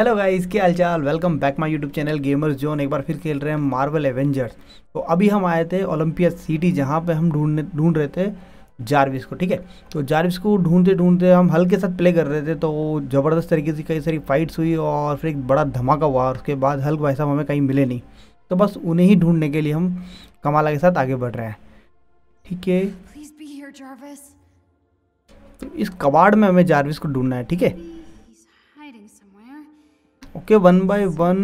Hello guys क्या हाल चाल welcome back my YouTube channel Gamers Zone एक बार फिर खेल रहे हैं मार्वल एवेंजर्स तो अभी हम आए थे ओलंपिया सिटी जहाँ पे हम ढूँढने ढूंढ रहे थे जारविस को ठीक है? तो जारविस को ढूंढते ढूंढते हम हल के साथ प्ले कर रहे थे तो ज़बरदस्त तरीके से कई सारी फाइट्स हुई और फिर एक बड़ा धमाका हुआ और उसके बाद हल्क भाई साहब हमें कहीं मिले नहीं। तो बस उन्हें ही ढूँढने के लिए हम कमाला के साथ आगे बढ़ रहे हैं। ठीक है. तो इस कबाड़ में हमें जारविस को ढूंढना है ठीक है. Okay one by one.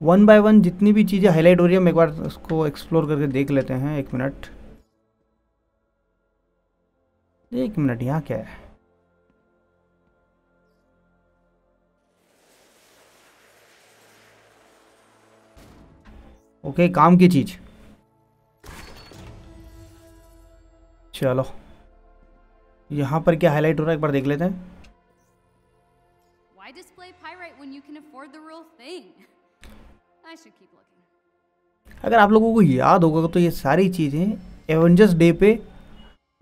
One by one जितनी भी चीज़ें हाईलाइट हो रही है हम एक बार उसको एक्सप्लोर करके देख लेते हैं एक मिनट एक मिनट यहाँ क्या है? ओके काम की चीज़. चलो. यहाँ पर क्या हाईलाइट हो रहा है? एक बार देख लेते हैं। Why display pyrite when you can afford the real thing? I should keep looking. अगर आप लोगों को याद होगा तो ये सारी चीज़ें एवेंजर्स डे पे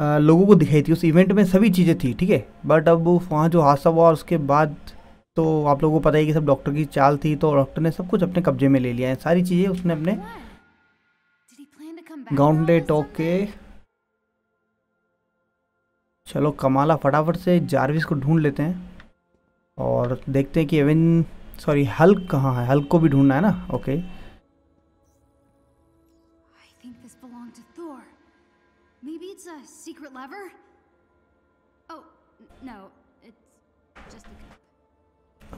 आ, लोगों को दिखाई थी। उस इवेंट में सभी चीज़ें थी ठीक है? बट अब वहाँ जो हादसा हुआ उसके बाद तो आप लोगों को पता ही कि सब डॉक्टर की चाल थी तो डॉक्टर ने सब कुछ अपने कब्जे में ले लिया है। सारी चीज़ें उसने अपने What? Did he चलो कमाला फटाफट से जारविस को ढूंढ लेते हैं। और देखते हैं कि एवन सॉरी हल्क कहाँ है? हल्क को भी ढूंढना है ना? ओके.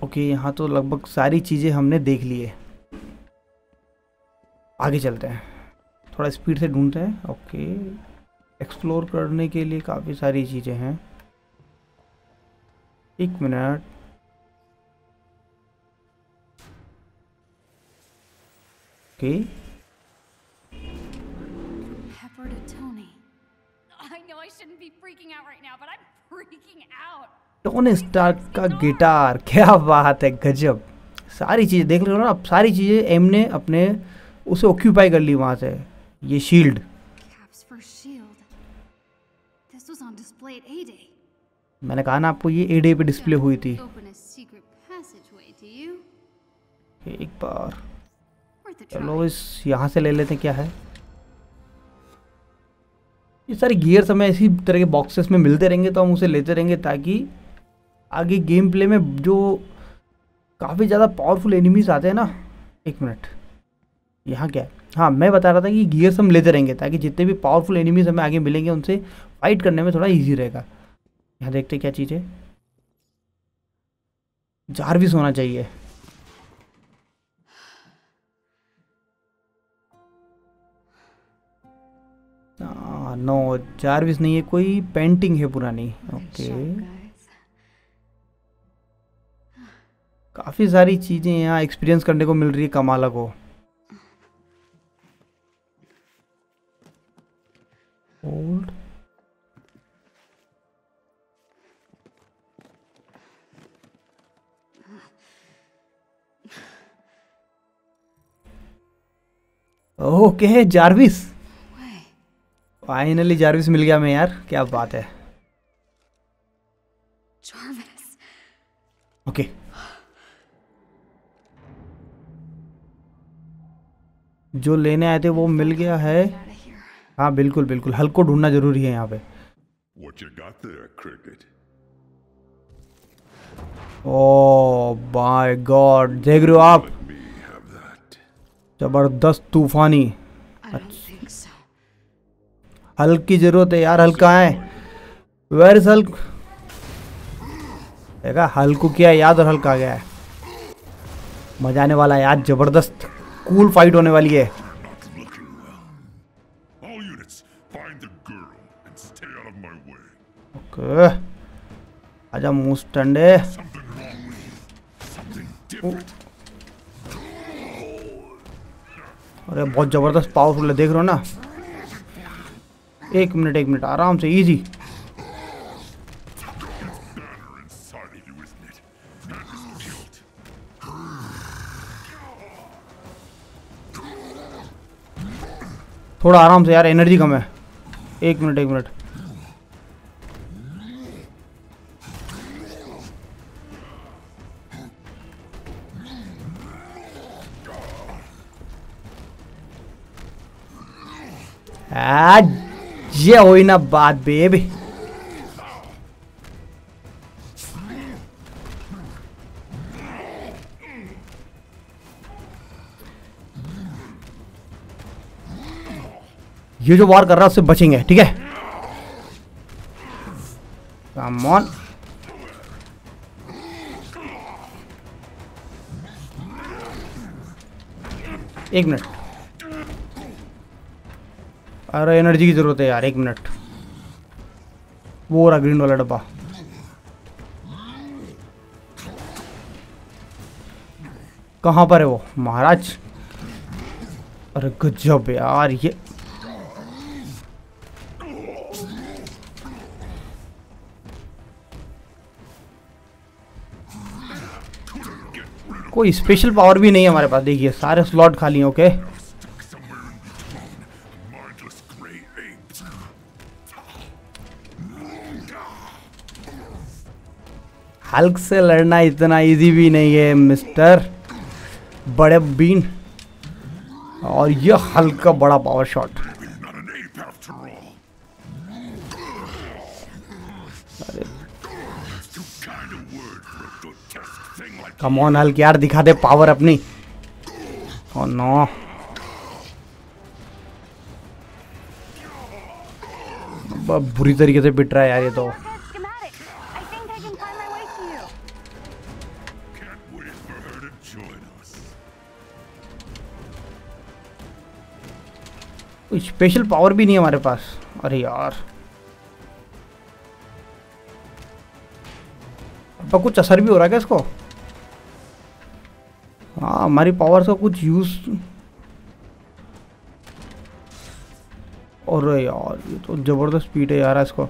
ओके यहाँ तो लगभग सारी चीज़ें हमने देख ली है। आगे चलते हैं। थोड़ा स्पीड से ढूंढते हैं। ओके। एक्सप्लोर करने के लिए काफ़ी सारी चीज़ें हैं। एक मिनट। ओके. टोनी स्टार्क का गिटार क्या बात है गजब। सारी चीज़ें देख रहे हो ना आप सारी चीज़ें एम ने अपने उसे ऑक्यूपाई कर ली वहाँ से ये शील्ड मैंने कहा ना आपको ये ए डे पे डिस्प्ले हुई थी. एक बार. चलो इस यहाँ से ले लेते हैं क्या है? ये सारे गियर्स हमें इसी तरह के बॉक्सेस में मिलते रहेंगे तो हम उसे लेते रहेंगे ताकि आगे गेम प्ले में जो काफ़ी ज़्यादा पावरफुल एनिमीज आते हैं ना एक मिनट यहाँ क्या है? हाँ मैं बता रहा था कि गियर्स हम लेते रहेंगे ताकि जितने भी पावरफुल एनिमीज हमें आगे मिलेंगे उनसे फाइट करने में थोड़ा इजी रहेगा। यहाँ देखते क्या चीज़। है जारविस होना चाहिए। नो जारविस नहीं है, कोई पेंटिंग है पुरानी। ओके. काफ़ी सारी चीज़ें यहाँ एक्सपीरियंस करने को मिल रही है कमाला को। Hold okay Jarvis finally Jarvis मिल गया मैं यार क्या बात है. ओके जो लेने आए थे वो मिल गया है. हाँ बिल्कुल बिल्कुल। हल्क को ढूंढना ज़रूरी है यहाँ पे। What you got there, Cricket? Oh my God देख रहे हो आप। ज़बरदस्त तूफानी। So. हल्क की ज़रूरत है यार हल्क कहाँ है? Where is Hulk? देखा हल्क को किया याद और हल्क आ गया है। मज़ा आने वाला है आज ज़बरदस्त कूल फाइट होने वाली है। Not looking well. All units, find the girl and stay out of my way. Okay आजा मुँह टंडे Something wrong with you. Something different. अरे, बहुत ज़बरदस्त पावरफुल है, देख रहे हो ना? एक मिनट एक मिनट, आराम से इजी. थोड़ा आराम से यार एनर्जी कम है। एक मिनट एक मिनट। ये हुई ना बात बेबी। ये जो वार कर रहा है, उससे बचेंगे, ठीक है? कम ऑन एक मिनट। अरे एनर्जी की ज़रूरत है यार, एक मिनट। वो रहा ग्रीन वाला डब्बा। कहाँ पर है वो? महाराज। अरे गजब यार, ये कोई स्पेशल पावर भी नहीं है हमारे पास। देखिए, सारे स्लॉट खाली हैं ओके Mindless हल्क से लड़ना इतना इजी भी नहीं है मिस्टर बड़े बीन और ये हल्क का बड़ा power shot Not an ape after all. Too kind a word for a grotesque thing like come on Hulk यार, दिखा दे पावर अपनी. ओ नो बुरी तरीके से पिट रहा है यार ये तो. कोई स्पेशल पावर भी नहीं है हमारे पास। अरे यार। अब कुछ असर भी हो रहा है क्या इसको? हाँ हमारी पावर का कुछ यूज़ अरे यार, ये तो ज़बरदस्त स्पीड है यार इसको।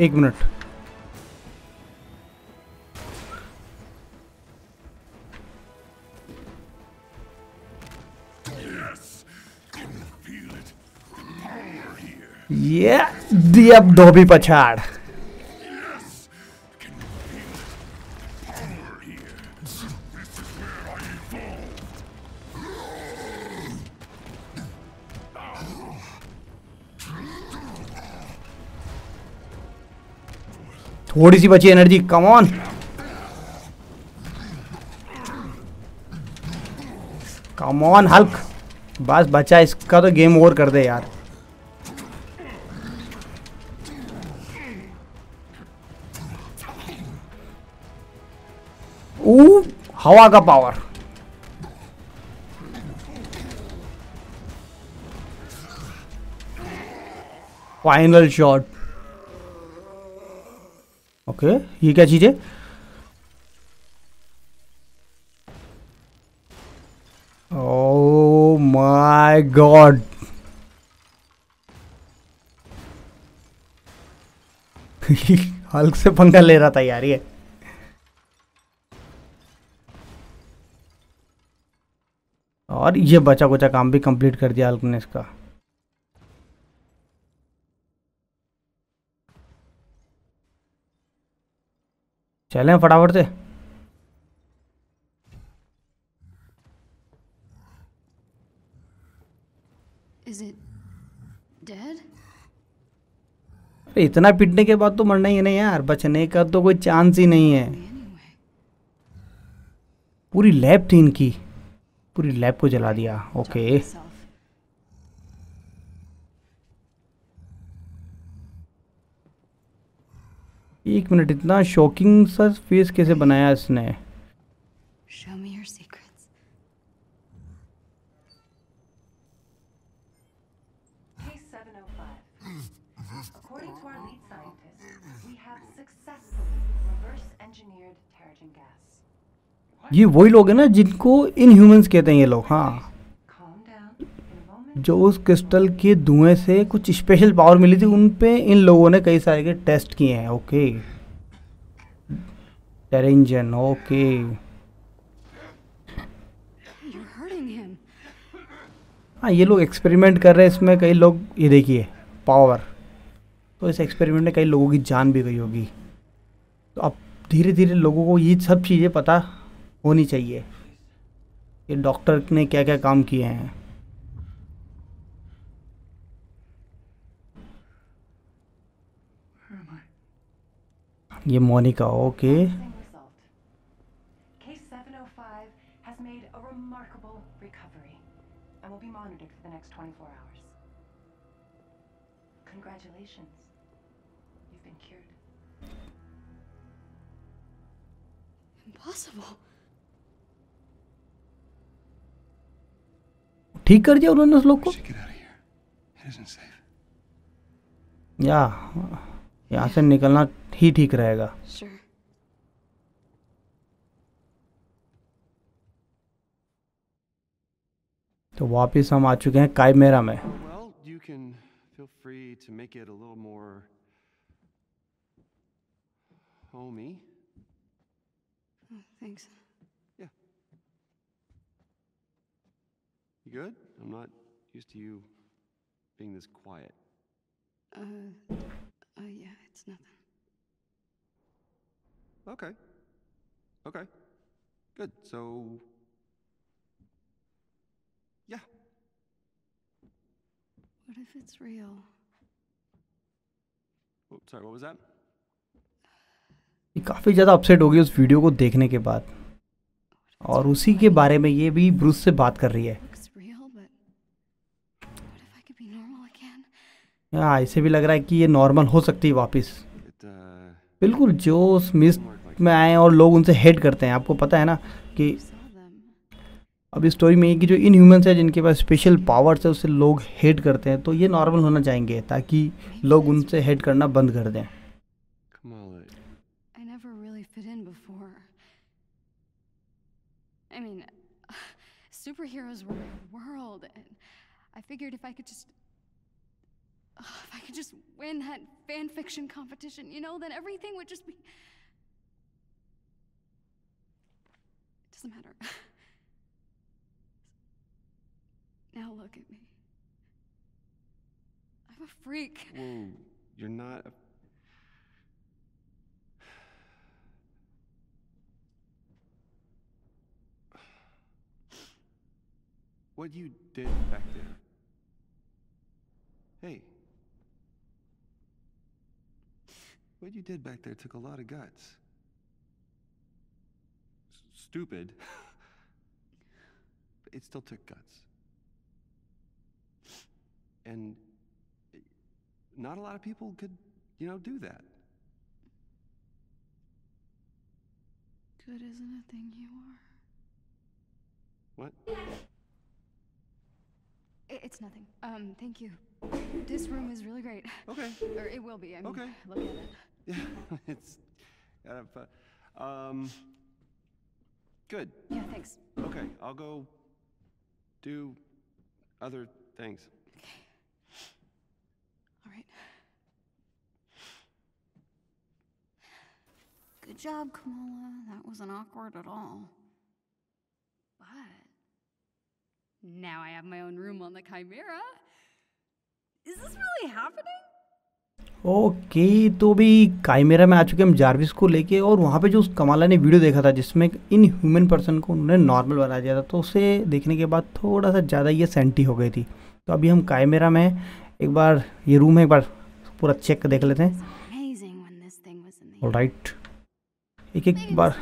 एक minute is where I evolved. थोड़ी सी बची energy come on come on Hulk बस बचा, इसका तो गेम ओवर कर दे यार। हवा का पावर फाइनल शॉट ओके ये क्या चीज़ है? ओ माय गॉड हल्क से पंखा ले रहा था यार ये। और ये बचा कुचा काम भी कंप्लीट कर दिया हल्क ने इसका चलें फटाफट से? अरे इतना पिटने के बाद तो मरना ही है नहीं यार। बचने का तो कोई चांस ही नहीं है। पूरी लैब थी इनकी। पूरी लैब को जला दिया ओके एक मिनट इतना शॉकिंग सा फेस कैसे बनाया इसने? ये वही लोग हैं ना जिनको इन ह्यूमंस कहते हैं ये लोग हाँ। जो उस क्रिस्टल के धुएँ से कुछ स्पेशल पावर मिली थी उन पे इन लोगों ने कई सारे के टेस्ट किए हैं ओके टेरेंजन ओके. हाँ ये लोग एक्सपेरिमेंट कर रहे हैं इसमें कई लोग ये देखिए पावर तो इस एक्सपेरिमेंट में कई लोगों की जान भी गई होगी। तो अब धीरे धीरे लोगों को ये सब चीज़ें पता होनी चाहिए ये डॉक्टर ने क्या क्या काम किए हैं? ये Monica okay Interesting result. Case 705 has made a remarkable recovery and will be monitored for the next 24 hours. Congratulations. You've been cured. Impossible. ठीक कर दिया उन्होंने उस लोग को. या यहाँ से निकलना ही ठीक रहेगा। तो वापस हम आ चुके हैं काइमेरा में। Well, you can feel free to make it a little more homey. Oh, thanks. You good? I'm not used to you being this quiet. Uh, uh, yeah, it's nothing. Okay. Okay. Good. So, yeah. What if it's real? Oh, sorry, what was that? काफ़ी ज़्यादा upset हो गई उस video को देखने के बाद और उसी के बारे में ये भी ब्रूस से बात कर रही है हाँ ऐसे भी लग रहा है कि ये नॉर्मल हो सकती है वापस uh, बिल्कुल जो मिस work like में आए और लोग उनसे हेड करते हैं आपको पता है ना कि. अब इस स्टोरी में ये कि जो इन ह्यूमंस है जिनके पास स्पेशल पावर्स है उससे लोग हेड करते हैं तो ये नॉर्मल होना चाहेंगे ताकि लोग उनसे हेड करना बंद कर दें. I mean, superheroes were my world, and I figured if I could just. Oh, if I could just win that fan fiction competition, you know, then everything would just be. It doesn't matter. now look at me. I'm a freak. whoa, you're not. A... What you did back there. Hey. What you did back there took a lot of guts. S- stupid. but it still took guts. And not a lot of people could, you know, do that. Good isn't a thing you are. What? It's nothing. Um, thank you. This room is really great. Okay. Or it will be. I mean, Okay. look at it. Yeah, it's kind of fun. Um, good. Yeah, thanks. Okay, I'll go do other things. Okay. All right. Good job, Kamala. That wasn't awkward at all. But now I have my own room on the Chimera. Is this really happening? Okay तो भी chimera में आ चुके हम Jarvis को लेके और वहाँ पे जो उस कमाला ने वीडियो देखा था जिसमें इन ह्यूमन पर्सन को उन्होंने नॉर्मल बना दिया था तो उसे देखने के बाद थोड़ा सा ज़्यादा ये सेंटी हो गई थी तो अभी हम काइमेरा में एक बार ये रूम है एक बार पूरा चेक देख लेते हैं राइट एक एक बार.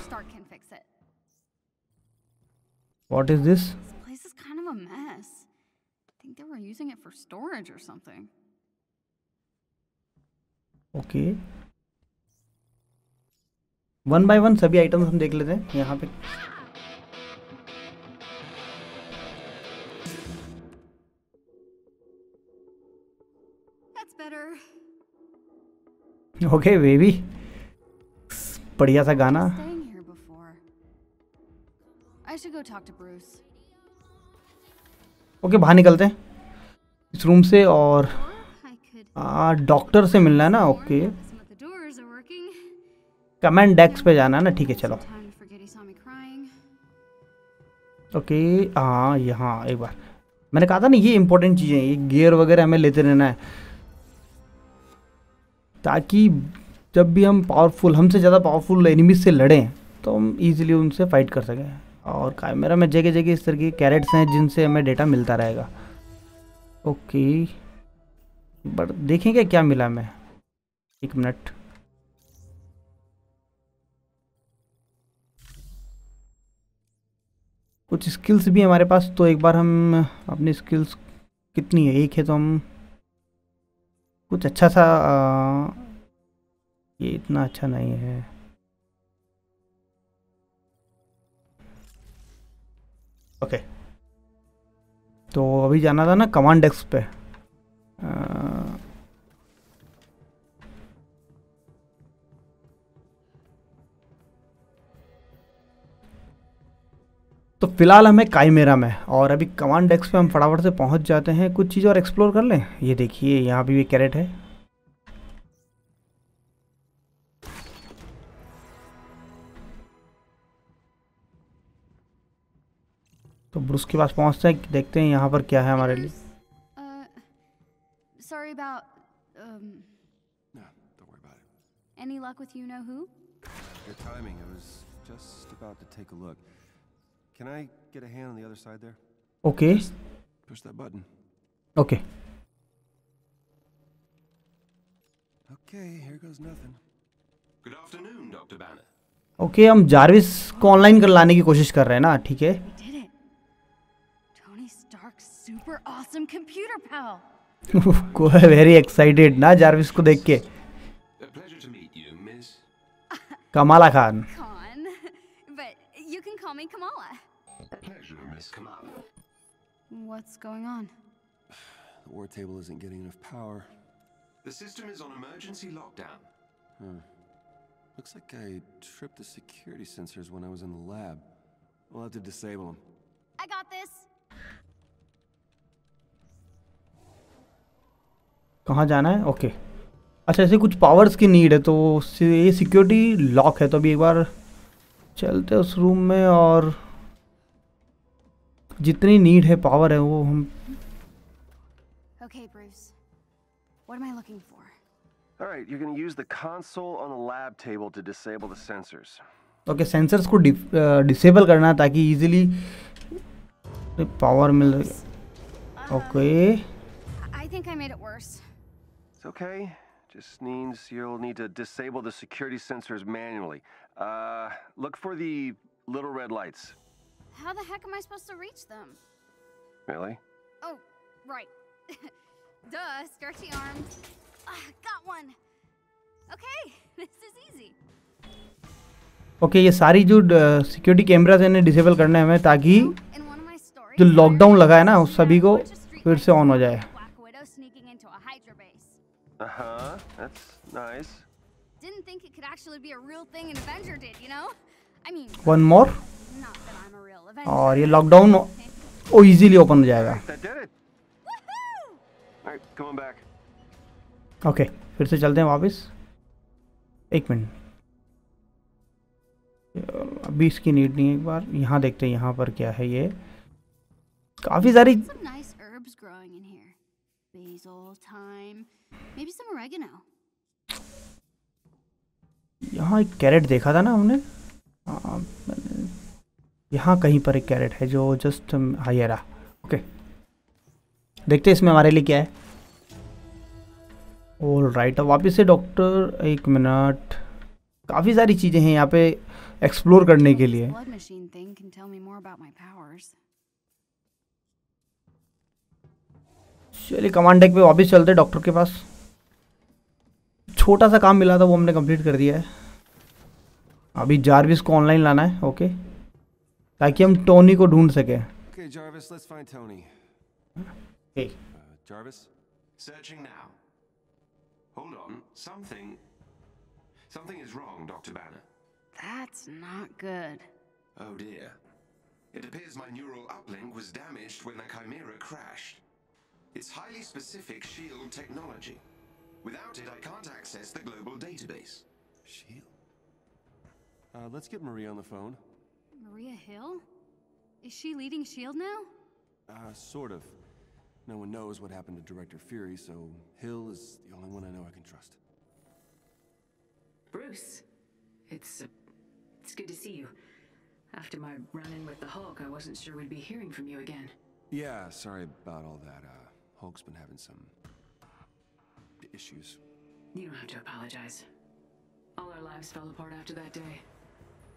What is this This place is kind of a mess. I think they were using it for storage or something. Okay. One by one सभी आइटम्स हम देख लेते हैं। यहाँ पे. ओके बेबी बढ़िया सा गाना. ओके बाहर निकलते हैं। इस रूम से और Or I could. आ, डॉक्टर से मिलना है ना ओके. कमेंट डेस्क पे जाना है ना ठीक है चलो. ओके हाँ यहाँ एक बार. मैंने कहा था ना ये इंपॉर्टेंट चीज़ें हैं ये गियर वगैरह हमें लेते रहना है. ताकि जब भी हम पावरफुल हमसे ज़्यादा पावरफुल एनिमीज से लड़ें तो हम इजीली उनसे फाइट कर सकें. और कैमरा में जगह जगह इस तरह के कैरेट्स हैं जिनसे हमें डेटा मिलता रहेगा. ओके बट देखेंगे क्या मिला मैं। एक मिनट। कुछ स्किल्स भी हमारे पास तो एक बार हम अपनी स्किल्स कितनी है? एक है तो हम कुछ अच्छा सा आ, ये इतना अच्छा नहीं है। Okay okay. तो अभी जाना था ना कमांड डेस्क पे। फ़िलहाल हमें काइमेरा में और अभी कमांड डेस्क पे हम फटाफट से पहुँच जाते हैं कुछ चीज़ और एक्सप्लोर कर लें ये देखिए यहाँ भी एक कैरेट है तो ब्रूस के पास पहुँचते हैं देखते हैं यहाँ पर क्या है हमारे लिए Uh, sorry about, um, No, don't worry about it. any luck with you know who? Your timing, I was just about to take a look. Can I get a hand on the other side there? Okay Push that button. Okay Okay, here goes nothing. Good afternoon, Dr. Banner. Okay okay, हम Jarvis को online कर लाने की कोशिश कर रहे हैं ना ठीक है We did it. Tony Stark's super awesome को है वेरी एक्साइटेड ना जारविस को देख के A pleasure to meet you, Miss. Kamala Khan Khan. But you can call me Kamala. Pleasure, Miss Kamala. What's going on? The war table isn't getting enough power. The system is on emergency lockdown. Huh. Looks like I tripped the security sensors when I was in the lab. We'll have to disable them. I got this. कहाँ जाना है okay okay. अच्छा ऐसे कुछ powers की need है तो ये सिक्योरिटी लॉक है तो अभी एक बार चलते हैं उस रूम में और जितनी नीड है पावर है वो हम Okay, Bruce. What am I looking for? All right, you're going to use the console on the lab table to disable the sensors. Okay sensors को डिसेबल करना है ताकि easily power mill okay I think I made it worse. It's okay. Just means you'll need to disable the security sensors manually. Uh, look for the little red lights. How the heck am I supposed to reach them? Really? Oh, right. Duh, stretchy arms. Ah, got one. Okay, this is easy. Okay ये सारी जो security cameras हैं इन्हें disable करना है हमें ताकि In one of my stories, जो I लॉकडाउन read लगा है ना उस about सभी को a bunch of street फिर से fighters ऑन हो जाए Black Widow sneaking into a Hydra base. Uh huh. That's nice. Didn't think it could actually be a real thing an Avenger did, you know? I mean, one more not और ये lockdown वो easily open हो जाएगा. Okay फिर से चलते हैं वापस। एक मिनट। अभी इसकी नीड नहीं है एक बार। यहाँ देखते हैं यहाँ पर क्या है ये। काफ़ी सारी. यहाँ एक कैरेट देखा था ना हमने। हाँ, यहाँ कहीं पर एक कैरेट है जो जस्ट हाँ ये रहा। ओके देखते हैं इसमें हमारे लिए क्या है। ऑल राइट अब वापस से डॉक्टर एक मिनट काफ़ी सारी चीज़ें हैं यहाँ पे एक्सप्लोर करने के लिए. चलिए कमांड डेक पे वापस चलते हैं डॉक्टर के पास। छोटा सा काम मिला था वो हमने कंप्लीट कर दिया है। अभी जारविस को ऑनलाइन लाना है ओके ताकि हम टोनी को ढूंढ सकें Okay, Jarvis, let's find Tony. Hey. Uh, Jarvis? Searching now. Hold on. Something. Something is wrong, Dr. Banner. That's not good. Oh dear. It appears my neural uplink was damaged when the Chimera crashed. It's highly specific SHIELD technology. Without it, I can't access the global database. Shield. Uh, let's get Marie on the phone. Maria Hill? Is she leading S.H.I.E.L.D. now? Uh, sort of. No one knows what happened to Director Fury, so Hill is the only one I know I can trust. Bruce, it's uh, it's good to see you. After my run-in with the Hulk, I wasn't sure we'd be hearing from you again. Yeah, sorry about all that. Uh, Hulk's been having some issues. You don't have to apologize. All our lives fell apart after that day.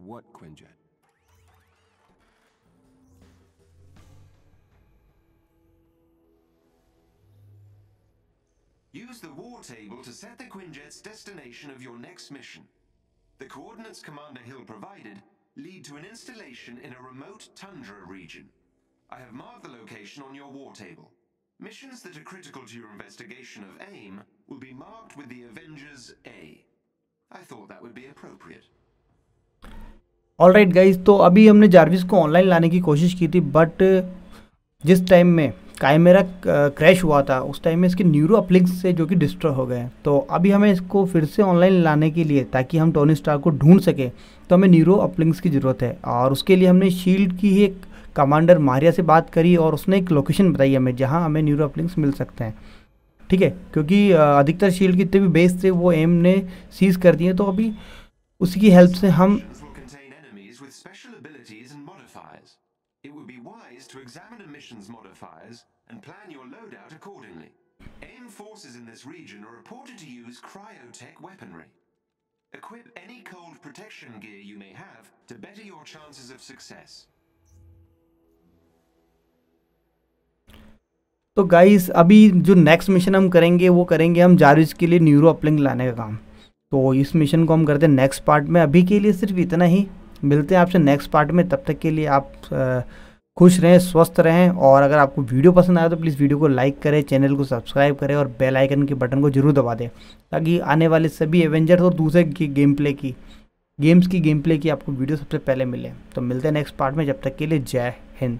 what Quinjet? Use the war table to set the Quinjet's destination of your next mission. The coordinates Commander Hill provided lead to an installation in a remote tundra region. I have marked the location on your war table. Missions that are critical to your investigation of AIM will be marked with the Avengers A. I thought that would be appropriate. All right guys तो अभी हमने Jarvis को online लाने की कोशिश की थी but जिस टाइम में कायमेरा क्रैश हुआ था, उस टाइम में इसके न्यूरो अपलिंक्स से जो कि डिस्ट्रॉय हो गए तो अभी हमें इसको फिर से ऑनलाइन लाने के लिए, ताकि हम टोनी स्टार को ढूंढ सकें तो हमें न्यूरो अपलिंक्स की ज़रूरत है। और उसके लिए हमने शील्ड की ही एक कमांडर मारिया से बात करी, और उसने एक लोकेशन बताई हमें, जहाँ हमें न्यूरो अपलिंक्स मिल सकते हैं। ठीक है? क्योंकि अधिकतर शील्ड कितने भी बेस थे, वो एम ने सीज कर दिए तो अभी उसी हेल्प से हम examine a mission's modifiers and plan your loadout accordingly. AIM forces in this region are reported to use cryotech weaponry. Equip any cold protection gear you may have to better your chances of success. तो guys अभी जो next mission हम करेंगे वो करेंगे हम जारिस के लिए न्यूरो अपलिंक लाने का काम तो इस मिशन को हम करते हैं नेक्स्ट पार्ट में अभी के लिए सिर्फ़ इतना ही मिलते हैं आपसे नेक्स्ट पार्ट में तब तक के लिए आप अ, खुश रहें, स्वस्थ रहें और अगर आपको वीडियो पसंद आया तो प्लीज़ वीडियो को लाइक करें, चैनल को सब्सक्राइब करें और बेल आइकन के बटन को ज़रूर दबा दें ताकि आने वाले सभी एवेंजर्स और दूसरे की गेम प्ले की गेम्स की गेम प्ले की आपको वीडियो सबसे पहले मिले। तो मिलते हैं नेक्स्ट पार्ट में, जब तक के लिए जय हिंद।